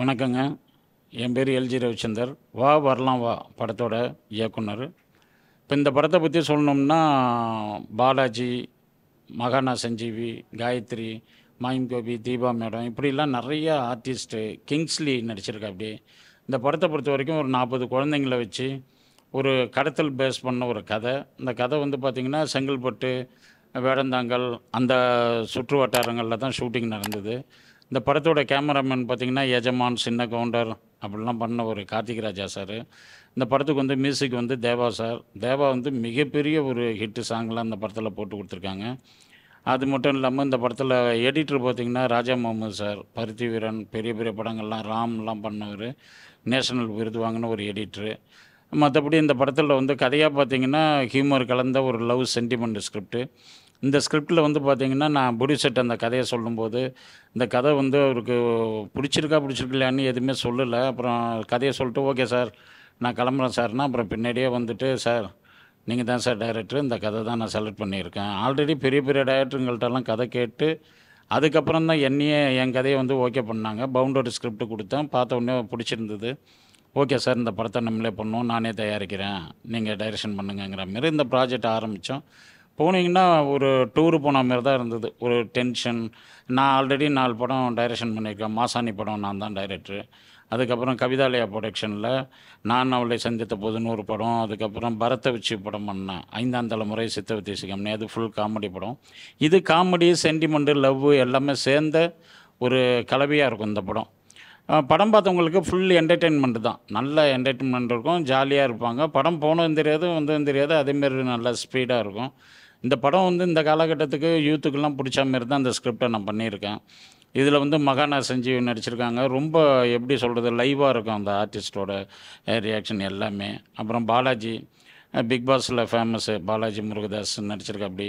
வணக்கங்க. என் பேர் எல்ஜி ரவிச்சந்தர். வா வரலாம் வா படத்தோட இயக்குனர். இப்போ இந்த படத்தை பற்றி சொல்லணும்னா பாலாஜி மகானா சஞ்சீவி காயத்ரி மாயம் கோபி தீபா மேடம் இப்படிலாம் நிறைய ஆர்டிஸ்ட்டு கிங்ஸ்லி நடிச்சிருக்கா அப்படி இந்த படத்தை பொறுத்த வரைக்கும் ஒரு நாற்பது குழந்தைங்கள வச்சு ஒரு கடத்தல் பேஸ் பண்ண ஒரு கதை. இந்த கதை வந்து பார்த்திங்கன்னா செங்கல்பட்டு வேடந்தாங்கல் அந்த சுற்று வட்டாரங்களில் தான் ஷூட்டிங் நடந்தது. இந்த படத்தோட கேமராமேன் பார்த்திங்கன்னா எஜமான் சின்ன கவுண்டர் அப்படிலாம் பண்ண ஒரு கார்த்திக் ராஜா சார். இந்த படத்துக்கு வந்து மியூசிக் வந்து தேவா சார். தேவா வந்து மிகப்பெரிய ஒரு ஹிட்டு சாங்லாம் இந்த படத்தில் போட்டு கொடுத்துருக்காங்க. அது மட்டும் இல்லாமல் இந்த படத்தில் எடிட்டர் பார்த்திங்கன்னா ராஜா முகமது சார். பருத்தி வீரன் பெரிய பெரிய படங்கள்லாம் ராம்லாம் பண்ணவர். நேஷனல் விருது வாங்கின ஒரு எடிட்ரு மற்றபடி இந்த படத்தில் வந்து கதையாக பார்த்தீங்கன்னா ஹியூமர் கலந்த ஒரு லவ் சென்டிமெண்ட் ஸ்கிரிப்ட்டு இந்த ஸ்கிரிப்டில் வந்து பார்த்தீங்கன்னா நான் புடிசெட் அந்த கதையை சொல்லும்போது இந்த கதை வந்து அவருக்கு பிடிச்சிருக்கா பிடிச்சிருக்கலையான்னு எதுவுமே சொல்லலை. அப்புறம் கதையை சொல்லிட்டு ஓகே சார் நான் கிளம்புறேன் சார்னா அப்புறம் பின்னாடியே வந்துட்டு சார் நீங்கள் தான் சார் டைரக்டர் இந்த கதை தான் நான் செலக்ட் பண்ணியிருக்கேன். ஆல்ரெடி பெரிய பெரிய டைரக்டருங்கள்ட்டெல்லாம் கதை கேட்டு அதுக்கப்புறம் தான் என்னையே என் கதையை வந்து ஓகே பண்ணாங்க. பவுண்டரி ஸ்கிரிப்ட் கொடுத்தேன். பார்த்த உடனே பிடிச்சிருந்தது. ஓகே சார் இந்த படத்தை நம்மளே பண்ணுவோம் நானே தயாரிக்கிறேன். நீங்கள் டைரக்ஷன் பண்ணுங்கங்கிற மாரி இந்த ப்ராஜெக்ட் ஆரம்பித்தோம் போனீங்கன்னா ஒரு டூரு போன மாதிரி தான் இருந்தது. ஒரு டென்ஷன் நான் ஆல்ரெடி நாலு படம் டைரக்ஷன் பண்ணியிருக்கேன். மாசாணி படம் நான் தான் டைரக்டரு அதுக்கப்புறம் கவிதாலயா ப்ரொடக்ஷனில் நான் அவளை சந்தித்த போதுன்னு ஒரு படம். அதுக்கப்புறம் பரத்தை வச்சு படம் பண்ணேன். ஐந்தாம் தலைமுறை சித்த சிகம்னி அது ஃபுல் காமெடி படம். இது காமெடி சென்டிமெண்ட்டு லவ் எல்லாமே சேர்ந்த ஒரு கலவையாக இருக்கும் இந்த படம். படம் பார்த்தவங்களுக்கு ஃபுல் என்டர்டெயின்மெண்ட்டு தான். நல்ல என்டர்டெயின்மெண்ட் இருக்கும். ஜாலியாக இருப்பாங்க. படம் போனதும் தெரியாது வந்ததும் தெரியாது. அதேமாரி நல்ல ஸ்பீடாக இருக்கும். இந்த படம் வந்து இந்த காலகட்டத்துக்கு யூத்துக்கெல்லாம் பிடிச்ச மாரி தான் இந்த ஸ்கிரிப்டை நான் பண்ணியிருக்கேன். இதில் வந்து மகானா சஞ்சீவ் நடிச்சிருக்காங்க. ரொம்ப எப்படி சொல்கிறது லைவாக இருக்கும் அந்த ஆர்டிஸ்டோட ரியாக்ஷன் எல்லாமே. அப்புறம் பாலாஜி பிக் பாஸில் ஃபேமஸ்ஸு பாலாஜி முருகதாஸ் நடிச்சிருக்க அப்படி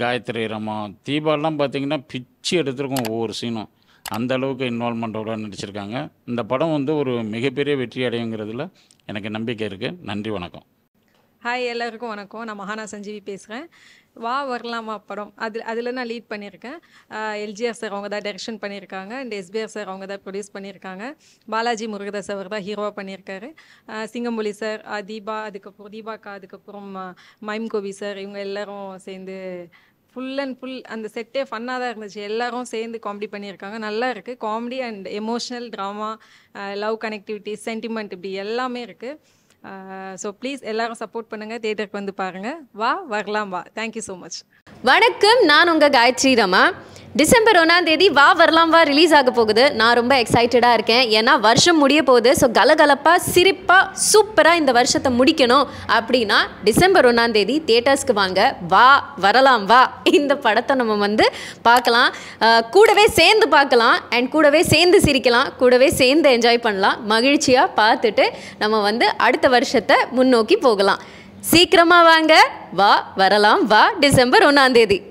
காயத்ரி ரமா தீபாலாம் பார்த்தீங்கன்னா பிச்சு எடுத்திருக்கோம் ஒவ்வொரு சீனும் அந்த அளவுக்கு இன்வால்மெண்ட்டோட நடிச்சிருக்காங்க. இந்த படம் வந்து ஒரு மிகப்பெரிய வெற்றி அடையுங்கிறதுல எனக்கு நம்பிக்கை இருக்குது நன்றி வணக்கம். ஹாய் எல்லாருக்கும் வணக்கம். நான் மகானா சஞ்சீவி பேசுகிறேன் வா வரலாமா படம். அதில் அதில் நான் லீட் பண்ணியிருக்கேன். எல்ஜிஆர் சார் அவங்க தான் டைரக்ஷன் பண்ணியிருக்காங்க. அண்ட் எஸ்பிஆர் சார் அவங்க தான் ப்ரொடியூஸ் பண்ணியிருக்காங்க. பாலாஜி முருகதாஸ் அவர் தான் ஹீரோவாக பண்ணியிருக்காரு. ஆஹ் சிங்கம்புலி சார் தீபா அதுக்கப்புறம் தீபாக்கா அதுக்கப்புறம் மைம் கோபி சார் இவங்க எல்லோரும் சேர்ந்து ஃபுல் அண்ட் ஃபுல் அந்த செட்டே ஃபன்னாக தான் இருந்துச்சு. எல்லாரும் சேர்ந்து காமெடி பண்ணியிருக்காங்க. நல்லா இருக்குது comedy and emotional drama love connectivity sentiment இப்படி எல்லாமே இருக்குது Uh, ஸோ ப்ளீஸ் எல்லாரும் சப்போர்ட் பண்ணுங்கள் தேட்டருக்கு வந்து பாருங்கள் வா வரலாம் வா. தேங்க்யூ ஸோ மச் வணக்கம் நான் உங்கள் காயத்ரி ரமா. டிசம்பர் ஒன்றாம் தேதி வா வரலாம் வா ரிலீஸ் ஆக போகுது. நான் ரொம்ப எக்ஸைட்டடாக இருக்கேன். ஏன்னா வருஷம் முடிய போகுது. ஸோ கலகலப்பாக சிரிப்பாக சூப்பராக இந்த வருஷத்தை முடிக்கணும். அப்படின்னா டிசம்பர் ஒன்றாம் தேதி தேட்டர்ஸ்க்கு வாங்க. வா வரலாம் வா. இந்த படத்தை நம்ம வந்து பார்க்கலாம். கூடவே சேர்ந்து பார்க்கலாம். அண்ட் கூடவே சேர்ந்து சிரிக்கலாம். கூடவே சேர்ந்து என்ஜாய் பண்ணலாம். மகிழ்ச்சியாக பார்த்துட்டு நம்ம வந்து அடுத்த வருஷத்தை முன்னோக்கி போகலாம். சீக்கிரமா வாங்க. வா வரலாம். வா டிசம்பர் ஒன்றாம் தேதி.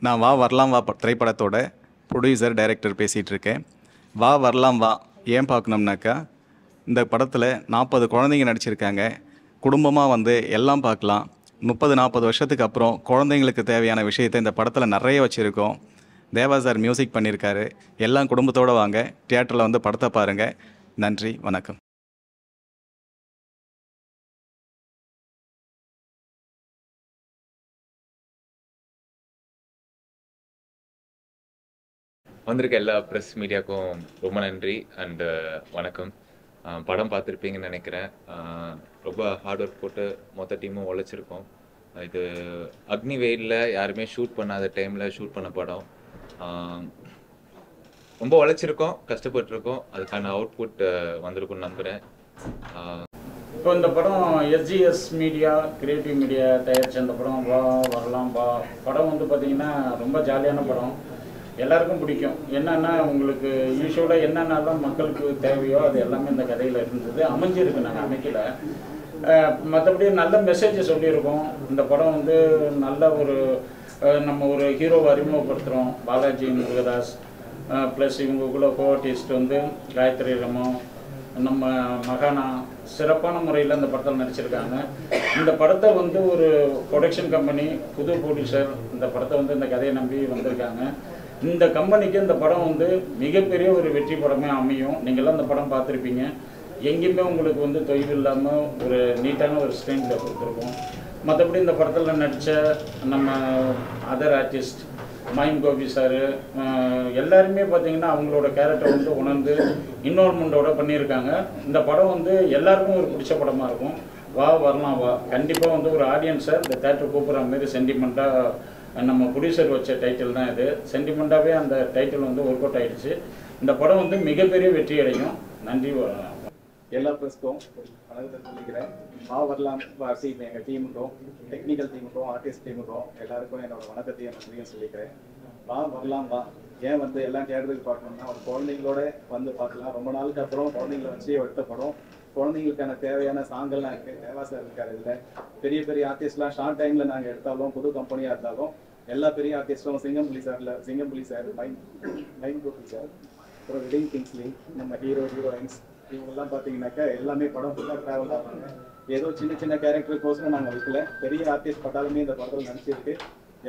நான் வா வரலாம் வா ப- திரைப்படத்தோட ப்ரொடியூசர் டைரக்டர் பேசிகிட்டு இருக்கேன். வா வரலாம் வா. ஏன் பார்க்கணும்னாக்கா இந்த படத்தில் நாற்பது குழந்தைங்க நடிச்சிருக்காங்க. குடும்பமாக வந்து எல்லாம் பார்க்கலாம். முப்பது நாற்பது வருஷத்துக்கு அப்புறம் குழந்தைங்களுக்கு தேவையான விஷயத்தை இந்த படத்தில் நிறைய வச்சுருக்கோம். தேவா சார் மியூசிக் பண்ணியிருக்காரு எல்லாம் குடும்பத்தோடு வாங்க. தியேட்டரில் வந்து படத்தை பாருங்கள் நன்றி வணக்கம். வந்திருக்க எல்லா ப்ரெஸ் மீடியாவுக்கும் ரொம்ப நன்றி அண்டு uh, வணக்கம். படம் பார்த்துருப்பீங்கன்னு நினைக்கிறேன். ரொம்ப ஹார்ட் ஒர்க் போட்டு மொத்த டீமும் உழைச்சிருக்கோம். இது அக்னி வெயிலில் யாருமே ஷூட் பண்ணாத டைமில் ஷூட் பண்ண படம். ரொம்ப உழைச்சிருக்கோம் கஷ்டப்பட்டிருக்கோம். அதுக்கான அவுட்புட் வந்திருக்கும்னு நம்புகிறேன் இப்போ இந்த படம் எஸ்ஜிஎஸ் மீடியா கிரியேட்டிவ் மீடியா தயாரிச்ச இந்த படம் வா வரலாம் வா. படம் வந்து பார்த்தீங்கன்னா ரொம்ப ஜாலியான படம். எல்லாருக்கும் பிடிக்கும். என்னன்னா உங்களுக்கு யூஸ்வலாக என்னென்னலாம் மக்களுக்கு தேவையோ அது எல்லாமே இந்த கதையில் இருந்தது. அமைஞ்சிருக்கு நாங்கள் அமைக்கல. மற்றபடி நல்ல மெசேஜ் சொல்லியிருக்கோம். இந்த படம் வந்து நல்ல ஒரு நம்ம ஒரு ஹீரோவை அறிமுகப்படுத்துகிறோம் பாலாஜி முருகதாஸ் ப்ளஸ் இவங்களுக்குள்ள கோஆர்டிஸ்ட் வந்து காயத்ரி ரமம் நம்ம மகானா. சிறப்பான முறையில் இந்த படத்தில் நடிச்சிருக்காங்க. இந்த படத்தை வந்து ஒரு ப்ரொடக்ஷன் கம்பெனி புது ப்ரொடியூசர் இந்த படத்தை வந்து இந்த கதையை நம்பி வந்திருக்காங்க. இந்த கம்பெனிக்கு இந்த படம் வந்து மிகப்பெரிய ஒரு வெற்றி படமே அமையும். நீங்களாம் இந்த படம் பார்த்துருப்பீங்க. எங்கேயுமே உங்களுக்கு வந்து தொய்வு இல்லாமல் ஒரு நீட்டான ஒரு ஸ்க்ரீனில் கொடுத்துருக்கோம். மற்றபடி இந்த படத்தில் நடித்த நம்ம அதர் ஆர்டிஸ்ட் மயம் கோபி சார் எல்லாருமே பார்த்தீங்கன்னா அவங்களோட கேரக்டர் வந்து உணர்ந்து இன்வால்மெண்ட்டோட பண்ணியிருக்காங்க. இந்த படம் வந்து எல்லாருக்கும் ஒரு பிடிச்ச படமாக இருக்கும். வா வரலாம் வா. கண்டிப்பாக வந்து ஒரு ஆடியன்ஸை இந்த தேட்டர் கூப்பிட்ற மாதிரி சென்டிமெண்ட்டாக நம்ம ப்ரொடியூசர் வச்ச டைட்டில் தான் இது. சென்டிமெண்ட்டாகவே அந்த டைட்டில் வந்து ஒர்க் அவுட் ஆகிடுச்சு இந்த படம் வந்து மிகப்பெரிய வெற்றி அடையும். நன்றி எல்லா ப்ரெஸ்க்கும் வணக்கத்தை சொல்லிக்கிறேன். வா வரலாம் வா எங்கள் டீமுக்கும் டெக்னிக்கல் டீமுக்கும் ஆர்டிஸ்ட் டீமுக்கும் எல்லாருக்கும் என்னோட வணக்கத்தையும் நன்றியும் சொல்லிக்கிறேன். வா வரலாம் வா ஏன் வந்து எல்லாம் தேட்டருக்கு பார்க்கணும்னா ஒரு குழந்தைங்களோட வந்து பார்க்கலாம். ரொம்ப நாளுக்கு அப்புறம் குழந்தைங்கள வச்சு எடுத்த படம். குழந்தைங்களுக்கான தேவையான சாங்கெல்லாம் இருக்கு. தேவா சார் இருக்காரு இதுல. பெரிய பெரிய ஆர்டிஸ்ட்லாம் ஷார்ட் டைம்ல நாங்க எடுத்தாலும் புது கம்பெனியா இருந்தாலும் எல்லா பெரிய ஆர்டிஸ்டும் சிங்கம்புலி சார்ல Singampuli sir mime mime Gopi sir அப்புறம் விடிங் கிங்ஸ்லி நம்ம ஹீரோ ஹீரோயின்ஸ் இவங்கெல்லாம் பார்த்தீங்கன்னாக்கா எல்லாமே படம் ஃபுல்லாக ட்ராவல் ஆவாங்க ஏதோ சின்ன சின்ன கேரக்டருக்கோசரம் நாங்கள் வைக்கல. பெரிய ஆர்டிஸ்ட் பட்டாலுமே இந்த படத்தில் நினச்சிருக்கு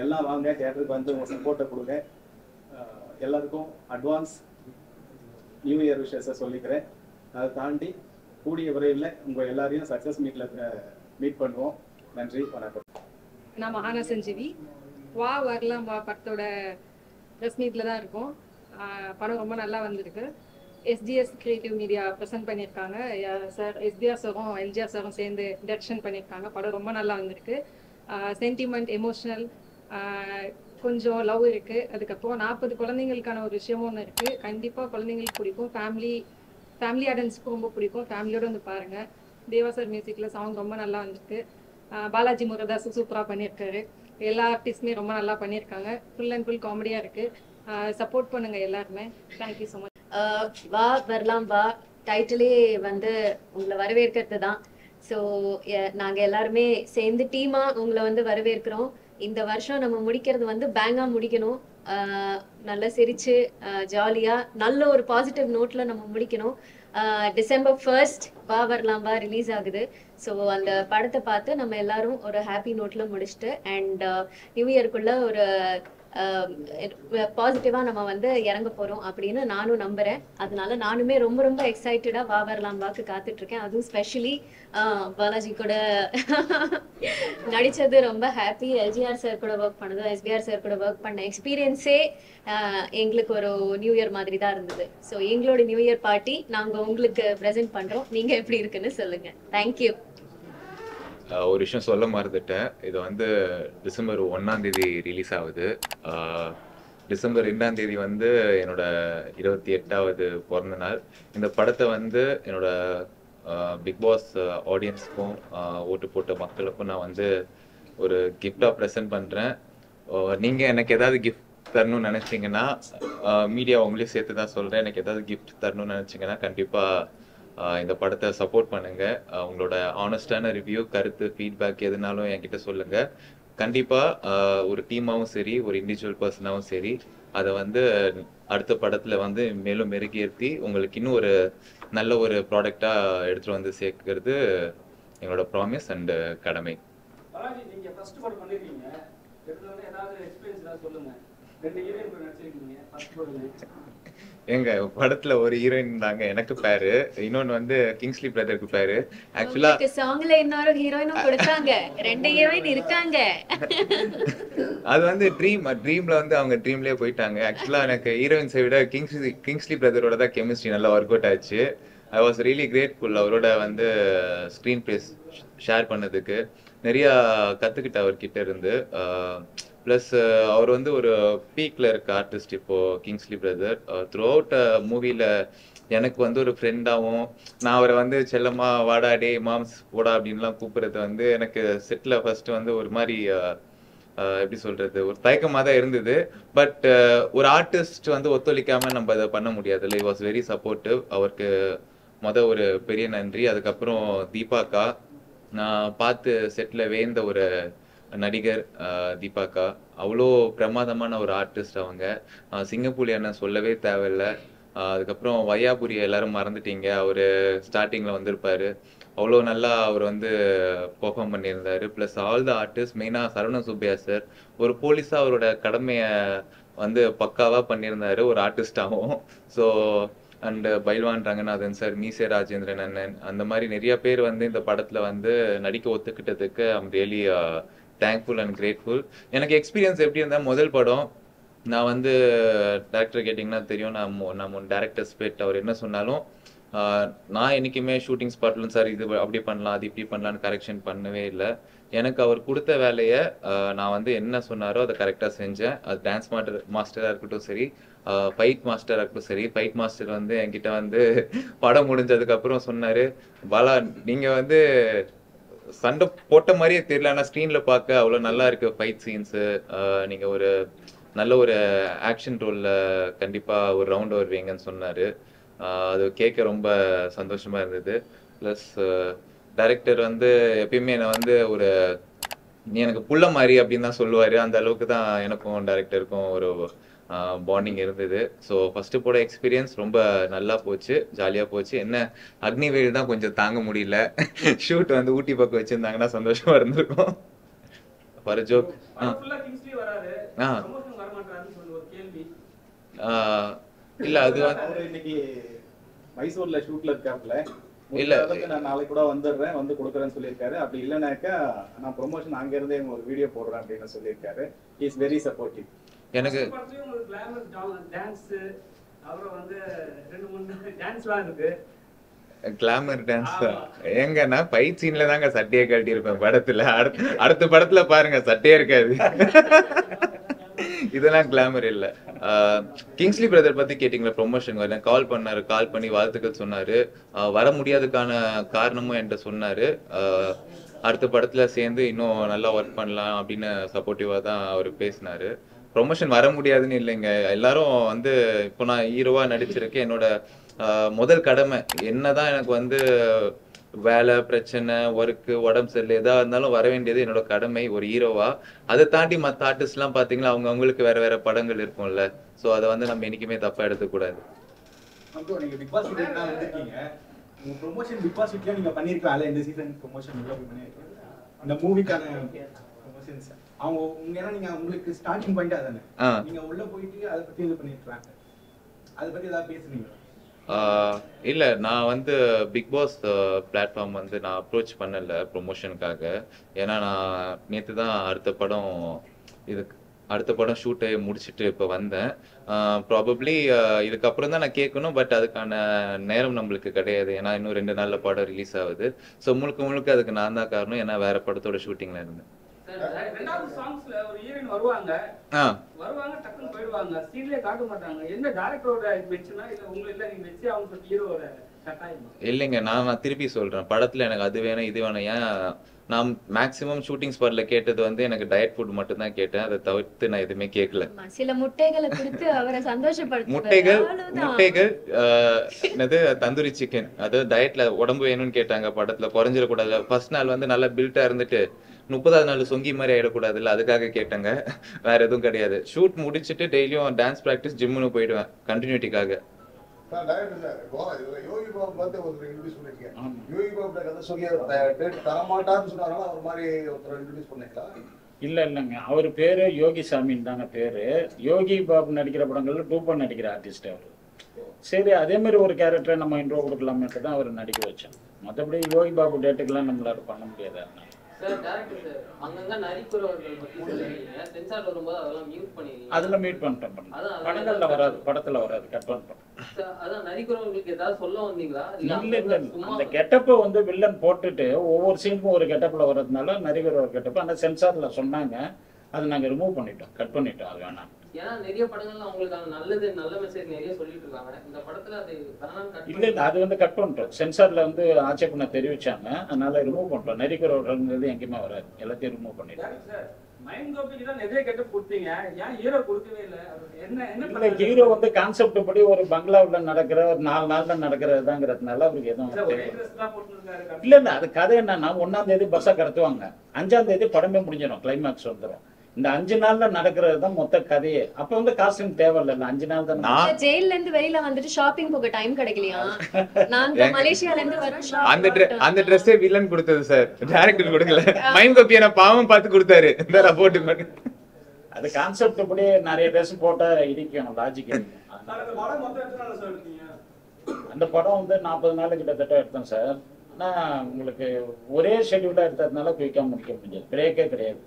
எல்லாம் வாங்க தேட்டருக்கு வந்து உங்கள் சப்போர்ட்டை கொடுங்க. எல்லாருக்கும் அட்வான்ஸ் நியூ இயர் விஷயத்தை சொல்லிக்கிறேன். அதை தாண்டி கூடிய விரைவில் உங்கள் எல்லாரையும் சக்ஸஸ் மீட்டில் மீட் பண்ணுவோம். நன்றி வணக்கம். நான் மகானா சஞ்சீவி. வா வரலாம் வா படத்தோட ப்ரெஸ் மீட்டில் தான் இருக்கும். ஆஹ் படம் ரொம்ப நல்லா வந்திருக்கு. எஸ்டிஎஸ் கிரியேட்டிவ் மீடியா ப்ரெசென்ட் பண்ணியிருக்காங்க. சார் எஸ்பிஆர் சாரும் எல்ஜிஆர் சாரும் சேர்ந்து டைரக்ஷன் பண்ணியிருக்காங்க. படம் ரொம்ப நல்லா வந்திருக்கு. சென்டிமெண்ட் எமோஷ்னல் கொஞ்சம் லவ் இருக்குது அதுக்கப்புறம் நாற்பது குழந்தைங்களுக்கான ஒரு விஷயமும் ஒன்று இருக்குது கண்டிப்பாக குழந்தைங்களுக்கு பிடிக்கும். ஃபேமிலி ஃபேமிலி ஆடியன்ஸுக்கும் ரொம்ப பிடிக்கும். ஃபேமிலியோட வந்து பாருங்கள் தேவா சார் மியூசிக்கில் சாங் ரொம்ப நல்லா வந்திருக்கு. பாலாஜி முருகதாஸ் சூப்பராக பண்ணியிருக்காரு எல்லா ஆர்டிஸ்டுமே ரொம்ப நல்லா பண்ணியிருக்காங்க ஃபுல் அண்ட் ஃபுல் காமெடியாக இருக்குது சப்போர்ட் பண்ணுங்க எல்லாருமே. தேங்க்யூ ஸோ மச் வா வரலாம் வா. டைட்டிலே வந்து உங்களை வரவேற்கிறது தான். ஸோ நாங்கள் எல்லாருமே சேர்ந்து டீமாக உங்களை வந்து வரவேற்கிறோம். இந்த வருஷம் நம்ம முடிக்கிறது வந்து பேங்கா முடிக்கணும். நல்லா சிரிச்சு ஜாலியா நல்ல ஒரு பாசிட்டிவ் நோட்ல நம்ம முடிக்கணும். டிசம்பர் ஃபர்ஸ்ட் வா வரலாம் வா ரிலீஸ் ஆகுது. ஸோ அந்த படத்தை பார்த்து நம்ம எல்லாரும் ஒரு ஹாப்பி நோட்ல முடிச்சுட்டு அண்ட் நியூ இயர்க்குள்ள ஒரு பாசிட்டிவா நம்ம வந்து இறங்க போறோம் அப்படின்னு நானும் நம்புறேன். அதனால நானுமே ரொம்ப ரொம்ப எக்ஸைட்டடா வா வரலாம் வாக்கு காத்துட்டு இருக்கேன் அதுவும் ஸ்பெஷலி பாலாஜி கூட நடிச்சது ரொம்ப ஹாப்பி எல்ஜிஆர் சார் கூட ஒர்க் பண்ணதும் எஸ்பிஆர் சார் கூட ஒர்க் பண்ண எக்ஸ்பீரியன்ஸே எங்களுக்கு ஒரு நியூ இயர் மாதிரி தான் இருந்தது. ஸோ எங்களோட நியூ இயர் பார்ட்டி நாங்கள் உங்களுக்கு ப்ரெசென்ட் பண்ணுறோம் நீங்கள் எப்படி இருக்குன்னு சொல்லுங்கள் தேங்க்யூ ஒரு விஷயம் சொல்ல மறந்துட்டேன். இது வந்து டிசம்பர் ஒன்னாம் தேதி ரிலீஸ் ஆகுது. டிசம்பர் ரெண்டாம் தேதி வந்து என்னோட இருபத்தி எட்டாவது பிறந்த நாள். இந்த படத்தை வந்து என்னோட பிக் பாஸ் ஆடியன்ஸ்க்கும் ஓட்டு போட்ட மக்களுக்கும் நான் வந்து ஒரு கிஃப்டாக ப்ரெசென்ட் பண்ணுறேன் நீங்கள் எனக்கு ஏதாவது கிஃப்ட் தரணும்னு நினச்சிங்கன்னா மீடியா உங்களையும் சேர்த்து தான் சொல்கிறேன் எனக்கு ஏதாவது கிஃப்ட் தரணும்னு நினச்சிங்கன்னா கண்டிப்பாக இந்த படத்தை சப்போர்ட் பண்ணுங்க. உங்களோட ஆனஸ்டான ரிவ்யூ கருத்து ஃபீட்பேக் எதுனாலும் என்கிட்ட சொல்லுங்க. கண்டிப்பா ஒரு டீமாவும் சரி ஒரு இண்டிவிஜுவல் பர்சனாவும் சரி அதை வந்து அடுத்த படத்துல வந்து மேலும் மெருகேற்றி உங்களுக்கு இன்னும் ஒரு நல்ல ஒரு ப்ராடக்டா எடுத்துட்டு வந்து சேர்க்கறது எங்களோட ப்ராமிஸ் அண்ட் கடமை. நீங்க எங்க படத்துல ஒரு ஹீரோயின் தாங்க எனக்கு பேரு. இன்னொன்னு வந்து கிங்ஸ்லி பிரதருக்கு பேரு. ஆக்சுவலா சாங்ல இன்னொரு ஹீரோயினும் கொடுத்தாங்க. ரெண்டு ஹீரோயின் இருக்காங்க. அது வந்து ட்ரீம் ட்ரீம்ல வந்து அவங்க ட்ரீம்லயே போயிட்டாங்க. ஆக்சுவலா எனக்கு ஹீரோயின்ஸை விட கிங்ஸ்லி கிங்ஸ்லி பிரதரோட தான் கெமிஸ்ட்ரி நல்லா ஒர்க் அவுட் ஆச்சு. ஐ வாஸ் ரியலி கிரேட்ஃபுல் அவரோட வந்து ஸ்க்ரீன் பிளேஸ் ஷேர் பண்ணதுக்கு. நிறைய கத்துக்கிட்ட அவர்கிட்ட இருந்து. ப்ளஸ் uh, அவர் வந்து ஒரு பீக்ல இருக்க ஆர்டிஸ்ட் இப்போ கிங்ஸ்லி பிரதர் த்ரூ அவுட் மூவில எனக்கு வந்து ஒரு ஃப்ரெண்டாகவும் நான் அவரை வந்து செல்லம்மா வாடா டே மாம்ஸ் போடா அப்படின்லாம் கூப்பிடுறது வந்து எனக்கு செட்டில் ஃபர்ஸ்ட் வந்து ஒரு மாதிரி uh, uh, எப்படி சொல்றது ஒரு தயக்கமாக தான் இருந்தது. பட் ஒரு ஆர்டிஸ்ட் வந்து ஒத்துழைக்காம நம்ம அதை பண்ண முடியாது இல்லை வாஸ் வெரி சப்போர்ட்டிவ் அவருக்கு மொத ஒரு பெரிய நன்றி. அதுக்கப்புறம் தீபாக்கா. நான் பார்த்து செட்டில் வேந்த ஒரு நடிகர் தீபாக்கா. அவ்வளோ பிரமாதமான ஒரு ஆர்டிஸ்ட் அவங்க. சிங்கப்பூலி அண்ணன் சொல்லவே தேவையில்ல. அதுக்கப்புறம் வையாபுரி எல்லாரும் மறந்துட்டீங்க. அவர் ஸ்டார்டிங்கில் வந்திருப்பாரு. அவ்வளோ நல்லா அவர் வந்து பெர்ஃபார்ம் பண்ணியிருந்தாரு. ப்ளஸ் ஆல் த ஆர்டிஸ்ட் மெயினாக சரவண சுப்பையா சார் ஒரு போலீஸாக அவரோட கடமையை வந்து பக்காவாக பண்ணியிருந்தாரு ஒரு ஆர்டிஸ்டாகவும் so and Bayilvan Ranganathan sir Meesai Rajendran அண்ணன் அந்த மாதிரி நிறைய பேர் வந்து இந்த படத்தில் வந்து நடிக்க ஒத்துக்கிட்டதுக்கு I'm really thankful and grateful எனக்கு எக்ஸ்பீரியன்ஸ் எப்படி இருந்தால் முதல் படம் நான் வந்து டேரக்டர் கேட்டிங்கன்னா தெரியும். நான் நம்ம டேரக்டர் ஸ்பெட் அவர் என்ன சொன்னாலும் நான் என்னைக்குமே ஷூட்டிங் ஸ்பாட்லும் சார் இது அப்படி பண்ணலாம் அது இப்படி பண்ணலான்னு கரெக்ஷன் பண்ணவே இல்லை. எனக்கு அவர் கொடுத்த வேலையை நான் வந்து என்ன சொன்னாரோ அதை கரெக்டாக செஞ்சேன். அது டான்ஸ் மாஸ்டர் மாஸ்டராக இருக்கட்டும் சரி ஃபைட் மாஸ்டராக இருக்கட்டும் சரி ஃபைட் மாஸ்டர் வந்து என்கிட்ட வந்து படம் முடிஞ்சதுக்கப்புறம் சொன்னார். பாலா நீங்கள் வந்து சண்டை போட்ட மாதிரியே தெரியல. ஆனா ஸ்க்ரீன்ல பார்க்க அவ்வளவு நல்லா இருக்கு. ஃபைட் சீன்ஸ் நீங்க ஒரு நல்ல ஒரு ஆக்ஷன் ரோல்ல கண்டிப்பா ஒரு ரவுண்ட் வருவீங்கன்னு சொன்னாரு. ஆஹ் அது கேட்க ரொம்ப சந்தோஷமா இருந்தது. பிளஸ் டைரக்டர் வந்து எப்பயுமே என்னை வந்து ஒரு நீ எனக்கு புள்ள மாதிரி அப்படின்னு தான் சொல்லுவாரு. அந்த அளவுக்கு தான் எனக்கும் டைரக்டருக்கும் ஒரு பாண்டிங் இருந்தது. ஸோ ஃபர்ஸ்ட் போட எக்ஸ்பீரியன்ஸ் ரொம்ப நல்லா போச்சு ஜாலியாக போச்சு. என்ன அக்னி வெயில் தான் கொஞ்சம் தாங்க முடியல. ஷூட் வந்து ஊட்டி பக்கம் வச்சிருந்தாங்கன்னா சந்தோஷமா இருந்திருக்கும். For joke ah. ப்ரமோஷன் வர மாட்டாருன்னு சொல்லி ஒரு கேள்வி. இல்ல அது இன்னைக்கு மைசூர்ல ஷூட்ல இருக்காப்ல இல்ல. இல்ல நான் நாளைக்கு கூட வந்துடுறேன் வந்து கொடுக்குறேன்னு சொல்லியிருக்காரு. அப்படி இல்லைனாக்கா நான் ப்ரொமோஷன் அங்க இருந்தே ஒரு வீடியோ போடுறேன் அப்படின்னு சொல்லியிருக்காரு. இஸ் வெரி சப்போர்ட்டிவ் எனக்கு கிளாமர் டான்ஸ் எங்கன்னா சீன்ல தாங்க சட்டையை கழட்டி இருப்பேன் படத்துல. அடுத்த அடுத்த படத்துல பாருங்க சட்டையே இருக்காது. இதெல்லாம் கிளாமர் இல்ல. கிங்ஸ்லி பிரதர் பத்தி கேட்டீங்களா? ப்ரொமோஷன் வரேன் கால் பண்ணாரு கால் பண்ணி வாழ்த்துக்கள் சொன்னாரு. வர முடியாதுக்கான காரணமும் என்கிட்ட சொன்னாரு. அடுத்த படத்துல சேர்ந்து இன்னும் நல்லா ஒர்க் பண்ணலாம் அப்படின்னு சப்போர்ட்டிவா தான் அவர் பேசினாரு. ப்ரொமோஷன் வர முடியாதுன்னு இல்லைங்க. எல்லாரும் வந்து இப்போ நான் ஹீரோவா நடிச்சிருக்கேன் என்னோட முதல் கடமை என்னதான் எனக்கு வந்து வேலை பிரச்சனை ஒர்க்கு உடம்பு சரியில்லை எதா இருந்தாலும் வர வேண்டியது என்னோட கடமை ஒரு ஹீரோவா. அதை தாண்டி மற்ற ஆர்டிஸ்ட்லாம் பார்த்தீங்கன்னா அவங்க அவங்களுக்கு வேற வேற படங்கள் இருக்கும்ல. ஸோ அதை வந்து நம்ம என்னைக்குமே தப்பா எடுத்துக்கூடாது. நீங்க ப்ரொமோஷன் பிக் பாஸ் நீங்க இந்த சீசன் ப்ரொமோஷன் அந்த மூவிக்கான ப்ரொமோஷன்ஸ் அவங்க உங்க ஏன்னா நீங்க உங்களுக்கு ஸ்டார்டிங் பாயிண்ட் அதானே. நீங்க உள்ள போயிட்டு அதை பத்தி இது பண்ணிருக்காங்க அதை பத்தி ஏதாவது பேசுனீங்க ஆஹ் இல்ல நான் வந்து பிக் பாஸ் பிளாட்ஃபார்ம் வந்து நான் அப்ரோச் பண்ணல ப்ரொமோஷனுக்காக ஏன்னா நான் நேத்து தான் அடுத்த படம் இதுக்கு அடுத்த படம் ஷூட்டை முடிச்சுட்டு இப்போ வந்தேன். ப்ராபப்ளி இதுக்கப்புறம் தான் நான் கேட்கணும் பட் அதுக்கான நேரம் நம்மளுக்கு கிடையாது. ஏன்னா இன்னும் ரெண்டு நாள்ல படம் ரிலீஸ் ஆகுது. ஸோ முழுக்க முழுக்க அதுக்கு நான் தான் காரணம். ஏன்னா வேற படத்தோட ஷூட்டிங்ல இருந்தேன். ரெண்டாவது சாங்ஸ்ல ஒரு ஹீரோயின் வருவாங்க. ஆ. வருவாங்க டக்குன்னு போயிடுவாங்க. சீன்லயே காட்ட மாட்டாங்க. என்ன டேரக்டரோட மெச்சுனா இல்ல உங்களை இல்ல நீங்க வச்சு அவங்க சொல்லி ஹீரோவோட கட்டாயமா இல்லைங்க நான் நான் திருப்பி சொல்றேன். படத்துல எனக்கு அது வேணும் இது வேணும். ஏன் நான் மேக்ஸிமம் ஷூட்டிங் ஸ்பாட்ல கேட்டது வந்து எனக்கு டயட் ஃபுட் மட்டும் தான் கேட்டேன். அதை தவிர்த்து நான் எதுவுமே கேட்கல. ஆமா, சில முட்டைகளை கொடுத்து அவரை சந்தோஷப்படுத்துவாரு. முட்டைகள். முட்டைகள் ஆஹ், என்னது தந்தூரி சிக்கன் அதாவது டயட்ல உடம்பு வேணும்னு கேட்டாங்க படத்துல. குறைஞ்சிடக்கூடாது. ஃபர்ஸ்ட் நாள் வந்து நல்லா பில்ட்டா இருந்துட்டு முப்பதாவது நாள் சொங்கி மாதிரி ஆயிடக்கூடாதுல்ல அதுக்காக கேட்டாங்க. வேற எதுவும் கிடையாது. ஷூட் முடிச்சிட்டு டெய்லியும் டான்ஸ் ப்ராக்டிஸ் ஜிம்முன்னு போயிடுவேன் கண்டினியூட்டிக்காக இல்லை. இல்லைங்க. அவர் பேர் யோகி சாமின்னு தாங்க பேர். யோகி பாபு நடிக்கிற படங்கள்ல டூப்பா நடிக்கிற ஆர்டிஸ்ட் அவர். சரி அதே மாதிரி ஒரு கேரக்டரை நம்ம இன்ட்ரோ கொடுக்கலாமேட்டு தான் அவர் நடிக்க வச்சோம் மற்றபடி யோகி பாபு டேட்டுக்கெல்லாம் நம்மளால பண்ண முடியாது அதனால. அதெல்லாம் மீட் அதான் படங்கள்ல வராது படத்துல வராது கட் பண்ணிட்டோம் அந்த கெட்டப்பை வந்து வில்லன் போட்டுட்டு ஒவ்வொரு சீனுக்கும் ஒரு கெட்டப்ல வர்றதுனால நிறைய ஒரு கெட்டப் அந்த சென்சார்ல சொன்னாங்க. அதை நாங்க ரிமூவ் பண்ணிட்டோம் கட் பண்ணிட்டோம் அது வேணாம். ஏன்னா நிறைய படங்கள்ல அவங்களுக்கு அந்த நல்லது நல்ல மெசேஜ் நிறைய சொல்லிட்டு இருக்காங்க. இந்த படத்துல அது வேணாம்னு cut இல்ல இல்ல அது வந்து கட் பண்ணிட்டோம். சென்சார்ல வந்து ஆட்சேபனை தெரிவிச்சாங்க. அதனால ரிமூவ் பண்ணிட்டோம். நரிக்கிறோன்றது எங்கேயுமே வராது. எல்லாத்தையும் ரிமூவ் பண்ணிட்டோம். ஹீரோ கொடுக்கவே இல்ல? அவர் என்ன என்ன இல்ல பண்ணாரு? ஹீரோ வந்து கான்செப்ட் படி ஒரு பங்களாவுல நடக்கிற ஒரு நாலு நாள்ல நடக்கிறதுதாங்கிறதுனால அவருக்கு எதுவும் இல்ல, அது கதை என்னன்னா ஒன்னாம் தேதி பஸ்ஸை கடத்துவாங்க. அஞ்சாம் தேதி படமே முடிஞ்சிடும். கிளைமேக்ஸ் வந்துடும் இந்த அஞ்சு நாள்ல நடக்கிறது தான் மொத்த கதையே. அப்ப வந்து காஸ்டியூம் தேவையில்ல. அஞ்சு நாள் தானே? நான் ஜெயில்ல இருந்து வெளியில வந்துட்டு ஷாப்பிங் போக டைம் கிடைக்கலையா? நாங்க? மலேசியால இருந்து வரோம் அந்த அந்த ட்ரெஸ்ஸே வில்லன் கொடுத்தது சார் டேரக்டர் கொடுக்கல. மைண்ட் காப்பி என்ன பாவம் பார்த்து கொடுத்தாரு. இந்த போட்டு அது கான்செப்ட் படி நிறைய ட்ரெஸ் போட்டா இடிக்கும் லாஜிக் அந்த படம் மொத்தம் எத்தனை நாள் சார் எடுத்தீங்க? அந்த படம் வந்து நாற்பது நாள் கிட்டத்தட்ட எடுத்தோம் சார் ஆனால் உங்களுக்கு ஒரே ஷெட்யூலாக எடுத்ததுனால குயிக்காக முடிக்க முடியாது. பிரேக்கே கிடையாது.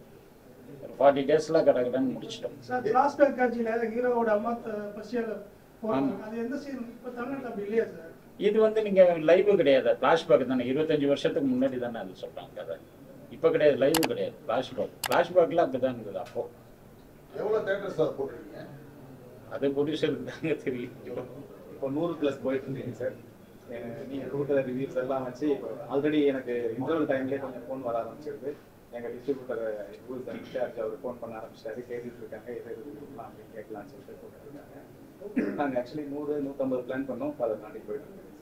ஃபார்ட்டி டேஸில் கடை கடைன்னு முடிச்சிட்டோம். சார் ஃபிளாஷ்பேக் காட்சியில ஹீரோவோட அம்மா பசியால. அது எந்த சீன் இப்போ தமிழ்நாட்டில் அப்படி இல்லையா சார்? இது வந்து நீங்கள் லைவ் கிடையாது. ஃப்ளாஷ்பேக் தானே. இருபத்தஞ்சு வருஷத்துக்கு முன்னாடி தானே அது சொல்கிறாங்க கதை இப்போ கிடையாது. லைவ் கிடையாது. ஃப்ளாஷ்பேக் ஃப்ளாஷ்பேக்கில் அப்படி தான் இருந்தது அப்போ. எவ்வளோ தேட்டர் சார் போட்டிருக்கீங்க? அது ப்ரொடியூசருக்கு தாங்க தெரியும். இப்போ நூறு ப்ளஸ் போயிட்டு இருக்கீங்க சார். நீங்கள் கொடுக்குற ரிவ்யூஸ் எல்லாம் வச்சு இப்போ ஆல்ரெடி எனக்கு இன்டர்வல் டைம்லேயே கொஞ்சம் ஃபோன் வர ஆரம்பிச்சிருது. எங்கள் டிஸ்ட்ரிபியூட்டர் ரூல்ஸ் இன்சார்ஜ் அவர் ஃபோன் பண்ண ஆரம்பிச்சிட்டாரு. கேட்டுட்டு இருக்காங்க எது எது கொடுக்கலாம் அப்படின்னு கேட்கலாம்னு சொல்லிட்டு போட்டுட்டு இருக்காங்க நாங்கள் ஆக்சுவலி நூறு நூற்றம்பது பிளான் பண்ணோம். இப்போ அதை தாண்டி போயிட்டு இருக்கோம்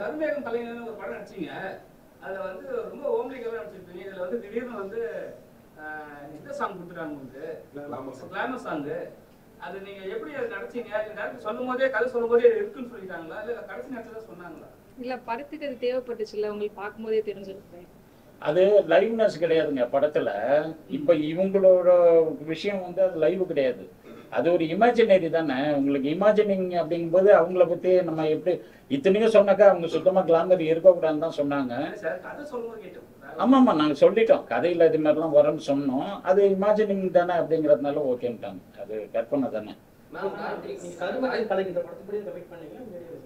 கருமேகம் கலைஞர்னு ஒரு படம் நடிச்சீங்க. அதுல வந்து ரொம்ப ஓம்லிக்காவே நடிச்சிருப்பீங்க. இதுல வந்து திடீர்னு வந்து இந்த சாங் கொடுத்துட்டாங்க உங்களுக்கு? கிளாமர் சாங் அது நீங்க எப்படி அது நடிச்சீங்க? டேரக்டர் சொல்லும் போதே கதை சொல்லும் போதே இருக்குன்னு சொல்லிட்டாங்களா? இல்ல கடைசி நேரத்துல சொன்னாங்களா? இல்ல படத்துக்கு அது தேவைப்பட்டுச்சுல்ல. உங்களுக்கு பார்க்கும்போதே தெரிஞ்சிருக்கும். அது லைவ்னஸ் கிடையாதுங்க படத்துல. இப்ப இவங்களோட விஷயம் வந்து அது லைவ் கிடையாது. அது ஒரு இமேஜினரி தானே. உங்களுக்கு இமேஜினிங் அப்படிங்கும்போது அவங்கள பத்தி நம்ம எப்படி இத்தனைக்கும் சொன்னாக்கா அவங்க சுத்தமா கிளாமர் இருக்கக்கூடாதுன்னு தான் சொன்னாங்க. ஆமா ஆமா நாங்க சொல்லிட்டோம். கதையில இது மாதிரிலாம் வரும்னு சொன்னோம். அது இமேஜினிங் தானே அப்படிங்கறதுனால ஓகேன்ட்டாங்க அது கற்பனை தானே.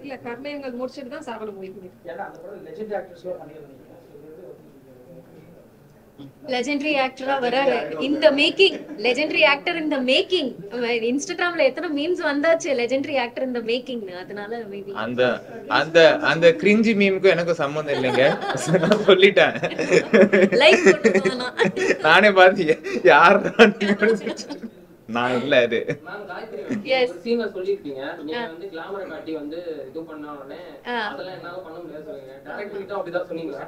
இல்ல கர்மயங்கள் முடிச்சிட்டு தான் சாகட மூவி பண்ணிருக்கேன் ஏன்னா அந்த படம் லெஜெண்ட் ஆக்டர்ஸ்லாம் பண்ணியிருந்தீங்க லெஜெண்டரி ஆக்டரா வராரு. இந்த மேக்கிங் லெஜெண்டரி ஆக்டர் இந்த மேக்கிங் இன்ஸ்டாகிராம்ல எத்தனை மீம்ஸ் வந்தாச்சு? லெஜெண்டரி ஆக்டர் இந்த மேக்கிங் அதனால மேபி அந்த அந்த அந்த கிரிஞ்சி மீமுக்கும் எனக்கும் சம்மந்தம் இல்லைங்க. நான் சொல்லிட்டேன். லைக் நானே பார்த்து யார் நான் இல்ல அது. சொல்லிருக்கீங்க நீங்க வந்து கிளாமரை காட்டி வந்து இது பண்ண உடனே. அதெல்லாம் என்னால பண்ண முடியாது சொல்லுங்க. டேரக்டர் கிட்ட அப்படிதான் சொன்னீங்களா?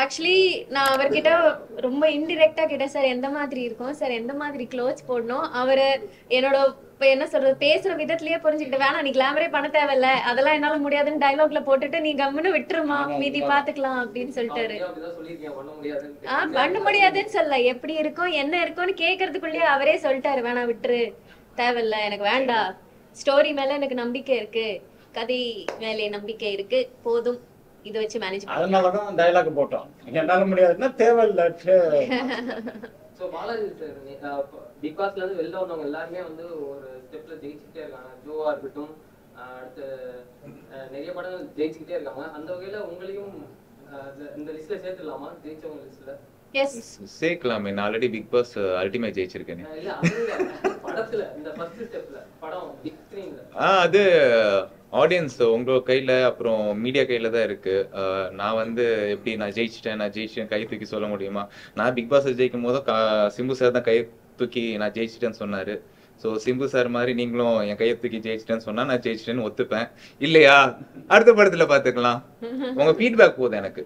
ஆக்சுவலி நான் அவர்கிட்ட ரொம்ப இன்டிரெக்டா கேட்டேன் சார் எந்த மாதிரி இருக்கும்? சார் எந்த மாதிரி க்ளோத்ஸ் போடணும்? அவரு என்னோட என்ன சொல்றது பேசுற விதத்திலேயே புரிஞ்சுக்கிட்டு வேணாம் நீ கிளாமரே பண்ண தேவையில்ல. அதெல்லாம் என்னால முடியாதுன்னு டைலாக்ல போட்டுட்டு நீ கம்முன்னு விட்டுருமா? மீதி பாத்துக்கலாம் அப்படின்னு சொல்லிட்டாரு. சொல்லிருக்கீங்க பண்ண முடியாதுன்னு ஆ பண்ண முடியாதுன்னு சொல்லல. எப்படி இருக்கும் என்ன இருக்கும்னு கேக்குறதுக்குள்ளேயே அவரே சொல்லிட்டாரு வேணாம் விட்டுரு. தேவையில்ல எனக்கு வேண்டாம். ஸ்டோரி மேல எனக்கு நம்பிக்கை இருக்கு. கதை மேலே நம்பிக்கை இருக்கு. போதும். இதை வச்சு மேனேஜ் அதனாலதான் டைலாக் போட்டோம். என்னால முடியாதுன்னா தேவையில்லை. சோ. பாலாஜி சார் பிக் பாஸ்ல இருந்து வெளில வந்தவங்க எல்லாருமே வந்து ஒரு ஸ்டெப்ல ஜெயிச்சுக்கிட்டே இருக்காங்க. ஜோவா இருக்கட்டும் அடுத்து நிறைய படங்கள் ஜெயிச்சுக்கிட்டே இருக்காங்க. அந்த வகையில உங்களையும் இந்த- இந்த லிஸ்ட்ல சேர்த்துடலாமா? ஜெயிச்சவங்க லிஸ்ட்ல எஸ் சேர்க்கலாமே. நான் ஆல்ரெடி பிக் பாஸ் அல்டிமேட் ஜெயிச்சிருக்கேனே. இல்ல அது இல்ல. படத்துல இந்த ஃபர்ஸ்ட் ஸ்டெப்ல படம் பிக் ஸ்கிரீன்ல ஆ அது ஆடியன்ஸ் உங்க கையில அப்புறம் மீடியா கையில தான் இருக்கு. நான் வந்து எப்படி நான் ஜெயிச்சிட்டேன் நான் ஜெயிச்சிட்டேன் கை தூக்கி சொல்ல முடியுமா? நான் பிக் பாஸ் ஜெயிக்கும் போதும் சிம்பு சார் தான் கை தூக்கி நான் ஜெயிச்சிட்டேன்னு சொன்னாரு. ஸோ சிம்பு சார் மாதிரி நீங்களும் என் கையை தூக்கி ஜெயிச்சிட்டேன்னு சொன்னா நான் ஜெயிச்சிட்டேன்னு ஒத்துப்பேன். இல்லையா? அடுத்த படத்துல பாத்துக்கலாம். உங்க ஃபீட்பேக் போதும் எனக்கு.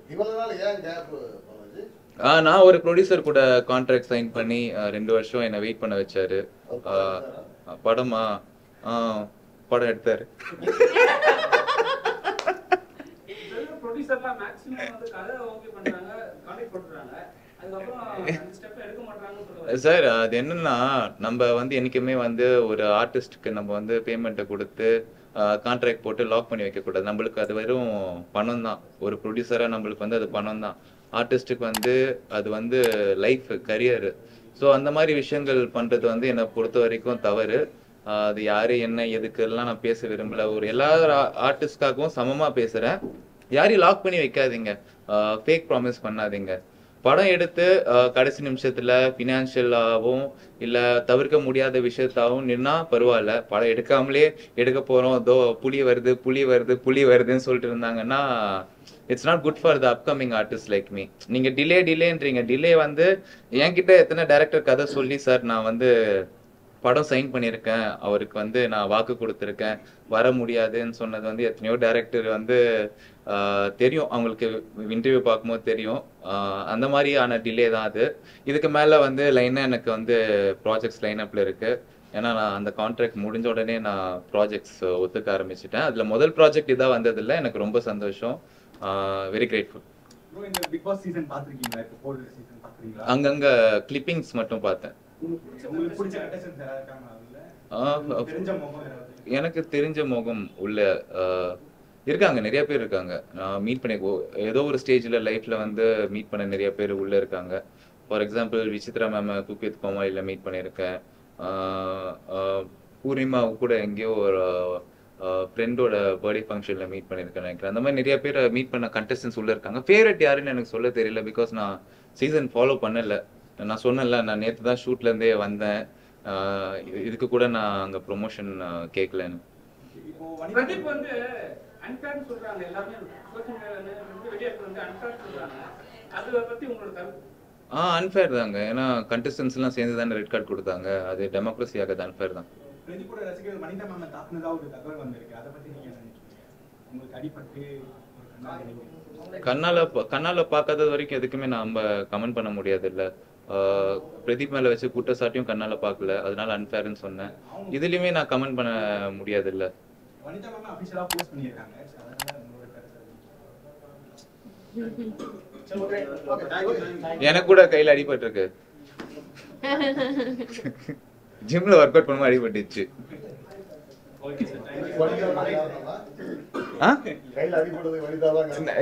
நான் ஒரு ப்ரொடியூசர் கூட கான்ட்ராக்ட் சைன் பண்ணி ரெண்டு வருஷம் என்னை வெயிட் பண்ண வச்சாரு. படமா? ஆ படம் எடுத்தாரு. சார் அது என்னன்னா நம்ம வந்து என்னைக்குமே வந்து ஒரு ஆர்டிஸ்ட்க்கு நம்ம வந்து பேமெண்ட்டை கொடுத்து கான்ட்ராக்ட் போட்டு லாக் பண்ணி வைக்கக்கூடாது நம்மளுக்கு அது வெறும் பணம் தான். ஒரு ப்ரொடியூசராக நம்மளுக்கு வந்து அது பணம் தான். ஆர்டிஸ்ட்டுக்கு வந்து அது வந்து லைஃப் கரியர் ஸோ அந்த மாதிரி விஷயங்கள் பண்ணுறது வந்து என்னை பொறுத்த வரைக்கும் தவறு. அது யாரு என்ன எதுக்கு எல்லாம் நான் பேச விரும்பல. ஒரு எல்லா ஆர்டிஸ்ட்காகவும் சமமா பேசுறேன். யாரையும் லாக் பண்ணி வைக்காதீங்க. ஃபேக் ப்ராமிஸ் பண்ணாதீங்க. படம் எடுத்து கடைசி நிமிஷத்துல ஃபினான்ஷியலாகவும் இல்ல தவிர்க்க முடியாத விஷயத்தாகவும் நின்னா பரவாயில்ல. படம் எடுக்காமலே எடுக்க போறோம். தோ புலி வருது புலி வருது புலி வருதுன்னு சொல்லிட்டு இருந்தாங்கன்னா it's not good for the upcoming artist like me நீங்க டிலே டிலேன்றீங்க டிலே வந்து என்கிட்ட எத்தனை டேரக்டர் கதை சொல்லி சார் நான் வந்து படம் சைன் பண்ணியிருக்கேன். அவருக்கு வந்து நான் வாக்கு கொடுத்துருக்கேன். வர முடியாதுன்னு சொன்னது வந்து எத்தனையோ டைரக்டர் வந்து தெரியும். அவங்களுக்கு இன்டர்வியூ பார்க்கும்போது தெரியும். அந்த மாதிரியான டிலே தான் அது. இதுக்கு மேலே வந்து லைனாக எனக்கு வந்து ப்ராஜெக்ட்ஸ் லைனப்பில் இருக்கு. ஏன்னா நான் அந்த கான்ட்ராக்ட் முடிஞ்ச உடனே நான் ப்ராஜெக்ட்ஸ் ஒத்துக்க ஆரம்பிச்சிட்டேன். அதில் முதல் ப்ராஜெக்ட் இதாக வந்ததில்ல. எனக்கு ரொம்ப சந்தோஷம். வெரி கிரேட்ஃபுல் அங்கங்க கிளிப்பிங்ஸ் மட்டும் பார்த்தேன். எனக்கு தெரிஞ்ச முகம் உள்ள இருக்காங்க நிறைய பேர் இருக்காங்க. நான் மீட் பண்ணி ஏதோ ஒரு ஸ்டேஜில் லைஃப்பில் வந்து மீட் பண்ண நிறைய பேர் உள்ள இருக்காங்க. For example Vichitra ma'am cook with கோமாளியில் meet பண்ணியிருக்கேன் பூர்ணிமா கூட எங்கேயோ ஒரு ஃப்ரெண்டோட பர்த்டே ஃபங்க்ஷனில் மீட் பண்ணியிருக்கேன் நினைக்கிறேன். அந்த மாதிரி நிறைய பேர் மீட் பண்ண கண்டஸ்டன்ஸ் உள்ள இருக்காங்க. ஃபேவரட் யாருன்னு எனக்கு சொல்ல தெரியல பிகாஸ் நான் சீசன் ஃபாலோ பண்ணல. நான் சொன்னேன்ல நான் நேற்று தான் ஷூட்லேருந்தே வந்தேன். இதுக்கு கூட நான் அங்கே ப்ரொமோஷன் கேட்கலன்னு பிரதீப் வந்து அன்ஃபேர்னு சொல்றாங்க எல்லாருமே சோஷியல் மீடியால வந்து வெளியே வந்து அன்ஃபேர் சொல்றாங்க. அதை பத்தி உங்களோட கருத்து? ஆ அன்ஃபேர் தாங்க. ஏன்னா கண்டஸ்டன்ஸ்லாம் சேர்ந்து தானே ரெட் கார்டு கொடுத்தாங்க. அது டெமோக்ரஸி ஆகாது அன்ஃபேர் தான். பிரதீப்போட ரசிகர்கள் வனிதா மேம் தாக்குனதா ஒரு தகவல் வந்திருக்கு. அதை பத்தி நீங்க என்ன நினைக்கிறீங்க? உங்களுக்கு அடிபட்டு ஒரு கண்ணாடி நீங்க- கண்ணால கண்ணால பார்க்காதது வரைக்கும் எதுக்குமே நம்ம கமெண்ட் பண்ண முடியாது இல்ல பிரதீப் மேல வச்சு குற்றச்சாட்டியும் கண்ணால பார்க்கல. அதனால அன்ஃபேர்னு சொன்னேன். இதுலயுமே நான் கமெண்ட் பண்ண முடியாது இல்ல. எனக்கு கூட கையில அடிபட்டு இருக்கு. ஜிம்ல ஒர்க் அவுட் பண்ணும்போது அடிபட்டுச்சு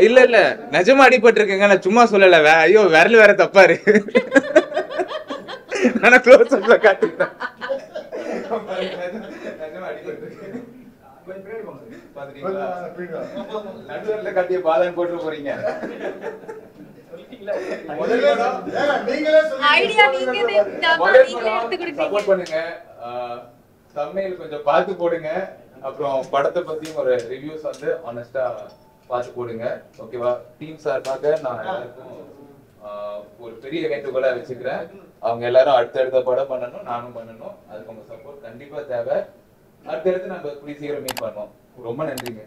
இல்ல இல்ல. நிஜமா அடிபட்டு இருக்குங்க நான் சும்மா சொல்லல. வே- ஐயோ விரல் வேற தப்பா இருக்கு ஆனா க்ளோஸ் அப்ல காட்டிட்டேன். நடுவர்ல காட்டிய பாலன் போட்டு போறீங்க நீங்களே சொல்லுங்க. ஐடியா கொஞ்சம் பார்த்து போடுங்க. அப்புறம் படத்தை பத்தியும் ஒரு ரிவ்யூஸ் வந்து ஆனஸ்டா பார்த்து போடுங்க. ஓகேவா டீம் சார்பாக நான் எல்லாருக்கும் ஒரு பெரிய வேண்டுகோளா வச்சுக்கிறேன். அவங்க எல்லாரும் அடுத்தடுத்த படம் பண்ணணும் நானும் பண்ணணும். அதுக்கு உங்க சப்போர்ட் கண்டிப்பா தேவை. அடுத்தடுத்து நம்ம கூடிய சீக்கிரம் மீட் பண்ணுவோம். ரொம்ப நன்றிங்க.